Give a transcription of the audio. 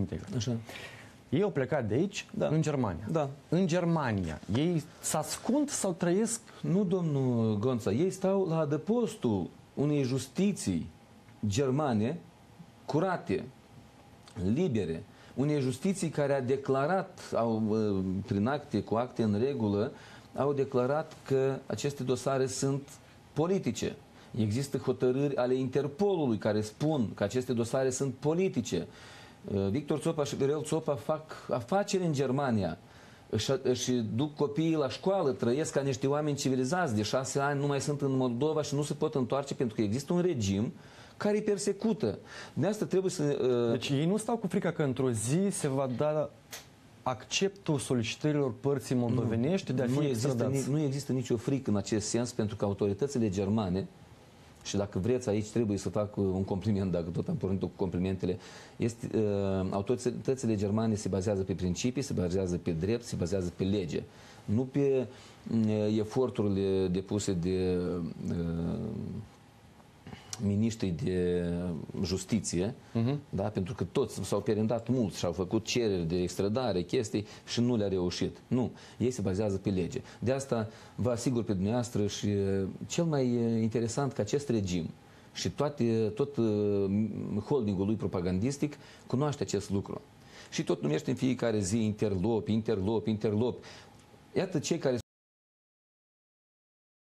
integrat. Așa. Ei au plecat de aici Da. în Germania. Da. În Germania, ei se ascund sau trăiesc Nu, domnul Gonța, ei stau la adăpostul unei justiții germane curate, libere, unei justiții care a declarat, au, uh, prin acte, cu acte în regulă, au declarat că aceste dosare sunt politice. Există hotărâri ale Interpolului care spun că aceste dosare sunt politice. Uh, Victor Țopa și Viorel Țopa fac afaceri în Germania își, își duc copiii la școală, trăiesc ca niște oameni civilizați, de șase ani nu mai sunt în Moldova și nu se pot întoarce pentru că există un regim care îi persecută. De asta trebuie să... uh, Deci ei nu stau cu frica că într-o zi se va da acceptul solicitărilor părții moldovenești de a fi nu, există, extradați. ni- nu există nicio frică în acest sens pentru că autoritățile germane și dacă vreți aici trebuie să fac uh, un compliment, dacă tot am pornit cu complimentele, este, uh, autoritățile germane se bazează pe principii, se bazează pe drept, se bazează pe lege, nu pe uh, eforturile depuse de uh, miniștrii de justiție, da? pentru că toți s-au perindat mult și au făcut cereri de extradare, chestii și nu le-a reușit. Nu, ei se bazează pe lege. De asta vă asigur pe dumneavoastră și uh, cel mai uh, interesant că acest regim și toate, tot uh, holdingul lui propagandistic cunoaște acest lucru. Și tot numește în fiecare zi interlopi, interlopi, interlopi. Iată cei care